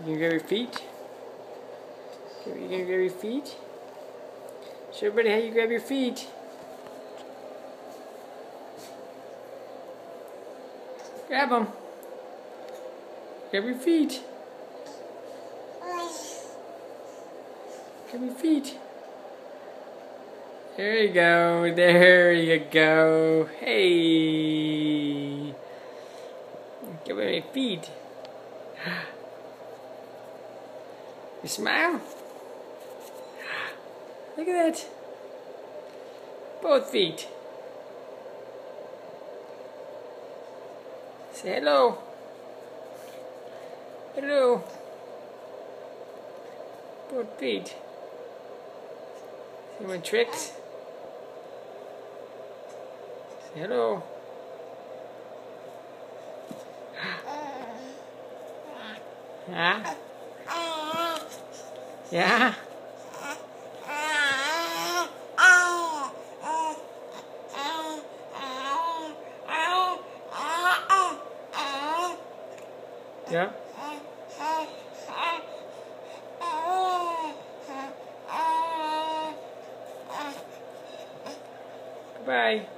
You can grab your feet. You can grab your feet. Show everybody how you grab your feet. Grab them. Grab your feet. Grab your feet. There you go. There you go. Hey. Me my feet. You smile? Look at that. Both feet. Say hello. Hello. Both feet. See my tricks? Say hello. Huh? Yeah? Yeah? Goodbye.